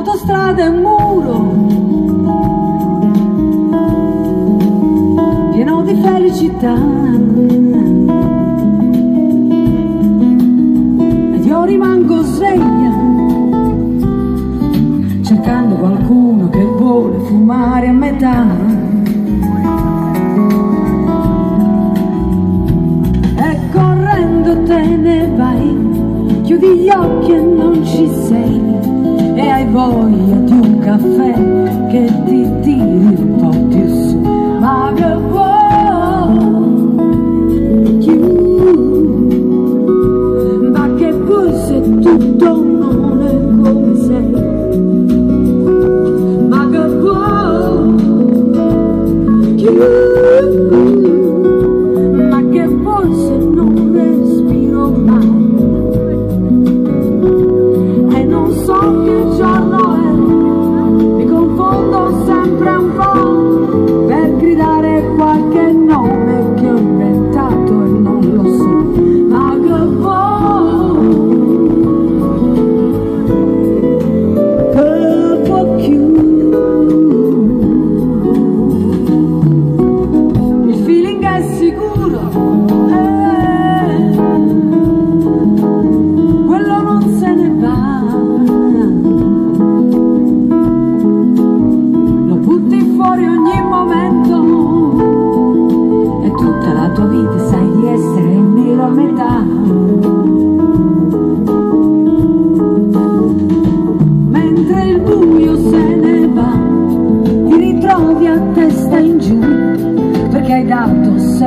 autostrada è un muro pieno di felicità. Ed io rimango sveglia cercando qualcuno che vuole fumare a metà. Ti tiri un po'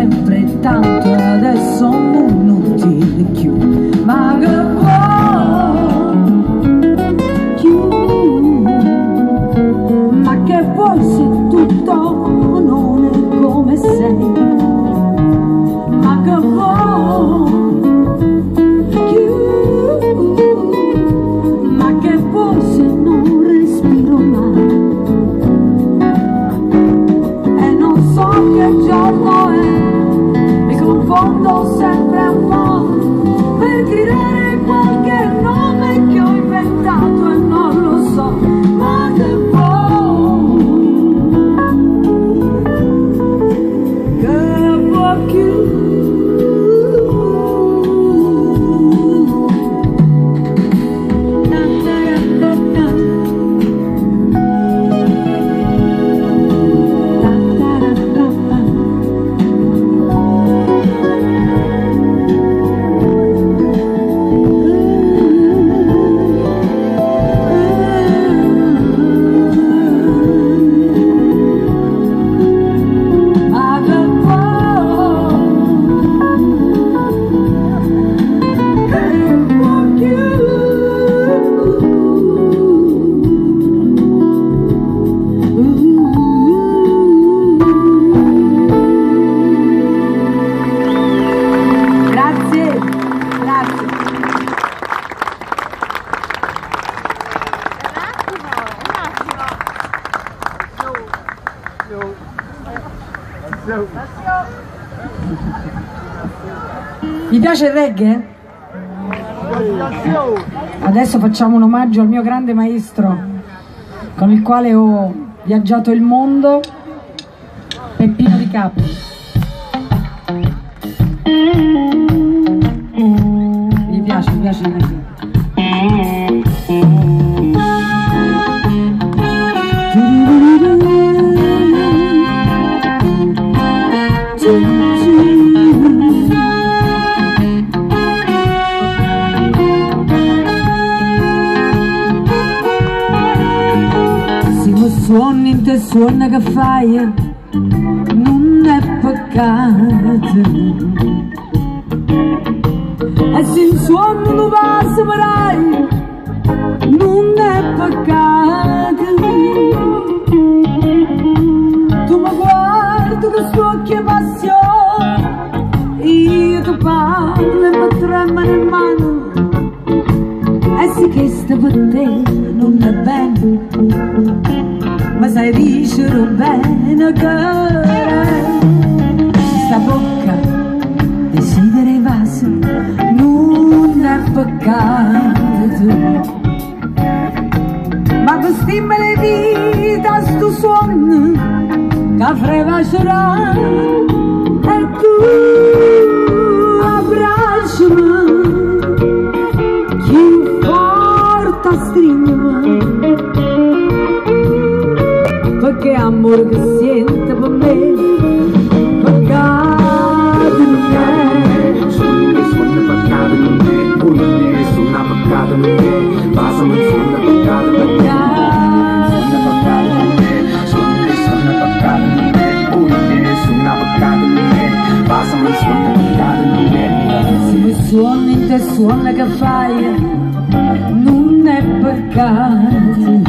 sempre tanto e adesso non ti più ma che vuoi? Più ma che vuoi se tutto non è come sei? Ma che vuoi Vi piace il reggae? Adesso facciamo un omaggio al mio grande maestro con il quale ho viaggiato il mondo, Peppino Di Capri. Mi piace, mi piace il reggae. Te suona che fai, non è peccato. Se il suono lo va separai, non è peccato. Tu mi guardi con sto occhi e passione, io ti parlo e mi tremano in mano. E sì che sta per te non è bene, sai dicere bene che sta bocca desidera i vasi, non è peccato. Ma questi me le vita sto suono che freva cerare e tu abbracciami è basa non suona peccato non è suona peccato non è suonne suona peccato non è pulne suona peccato non è basa non suona peccato non è se mi suoni te suona che fai non è peccato